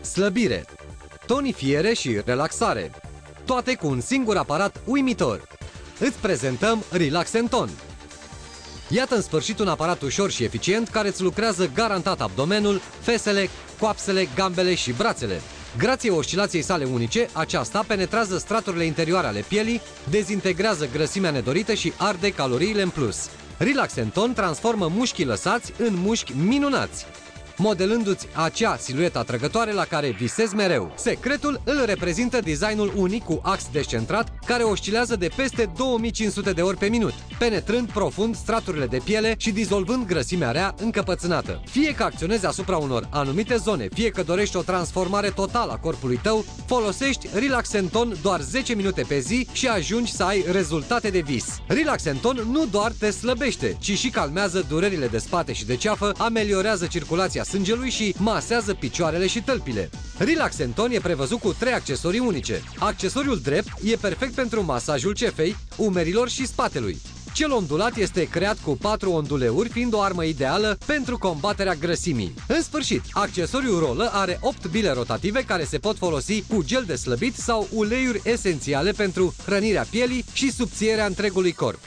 Slăbire, tonifiere și relaxare. Toate cu un singur aparat uimitor. Îți prezentăm Relaxenton. Iată în sfârșit un aparat ușor și eficient care îți lucrează garantat abdomenul, fesele, coapsele, gambele și brațele. Grație oscilației sale unice, aceasta penetrează straturile interioare ale pielii, dezintegrează grăsimea nedorită și arde caloriile în plus. Relaxenton transformă mușchii lăsați în mușchi minunați modelându-ți acea siluetă atrăgătoare la care visezi mereu. Secretul îl reprezintă designul unic cu ax descentrat, care oscilează de peste 2500 de ori pe minut, penetrând profund straturile de piele și dizolvând grăsimea rea încăpățânată. Fie că acționezi asupra unor anumite zone, fie că dorești o transformare totală a corpului tău, folosești Relaxenton doar 10 minute pe zi și ajungi să ai rezultate de vis. Relaxenton nu doar te slăbește, ci și calmează durerile de spate și de ceafă, ameliorează circulația sângelui și masează picioarele și tălpile. Relaxenton e prevăzut cu trei accesorii unice. Accesoriul drept e perfect pentru masajul cefei, umerilor și spatelui. Cel ondulat este creat cu patru onduleuri, fiind o armă ideală pentru combaterea grăsimii. În sfârșit, accesoriul rolă are 8 bile rotative care se pot folosi cu gel de slăbit sau uleiuri esențiale pentru hrănirea pielii și subțierea întregului corp.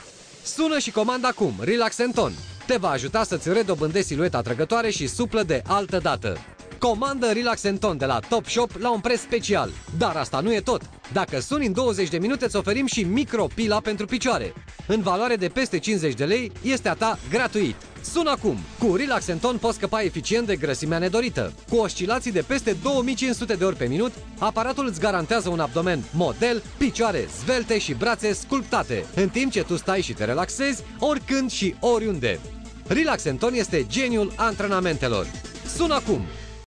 Sună și comanda acum Relaxenton te va ajuta să-ți redobândești silueta atrăgătoare și suplă de altă dată. Comandă Relaxenton de la Top Shop la un preț special. Dar asta nu e tot. Dacă suni în 20 de minute, îți oferim și micropila pentru picioare. În valoare de peste 50 de lei, este a ta gratuit. Sună acum! Cu Relaxenton poți scăpa eficient de grăsimea nedorită. Cu oscilații de peste 2500 de ori pe minut, aparatul îți garantează un abdomen model, picioare zvelte și brațe sculptate, în timp ce tu stai și te relaxezi oricând și oriunde. Relaxenton este geniul antrenamentelor. Sună acum!